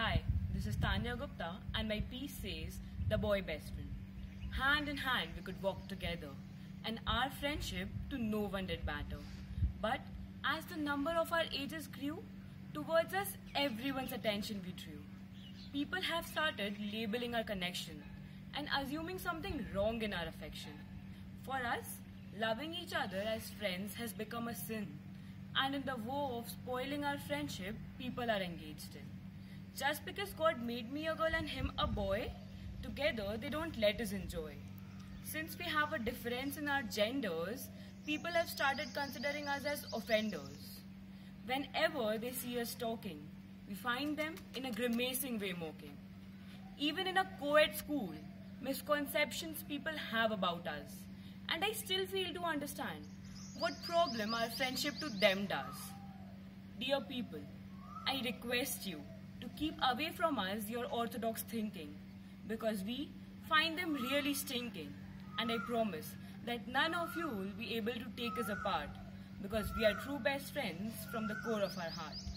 Hi, this is Tanya Gupta, and my piece says The Boy Best Friend. Hand in hand, we could walk together, and our friendship to no one did matter. But as the number of our ages grew, towards us everyone's attention we drew. People have started labeling our connection and assuming something wrong in our affection. For us, loving each other as friends has become a sin. And in the woe of spoiling our friendship, people are engaged in. Just because God made me a girl and him a boy, together they don't let us enjoy. Since we have a difference in our genders, people have started considering us as offenders. Whenever they see us talking, we find them in a grimacing way mocking. Even in a co ed school, misconceptions people have about us, and I still fail to understand what problem our friendship to them does. Dear people, I request you to keep away from us your orthodox thinking because we find them really stinking, and I promise that none of you will be able to take us apart because we are true best friends from the core of our heart.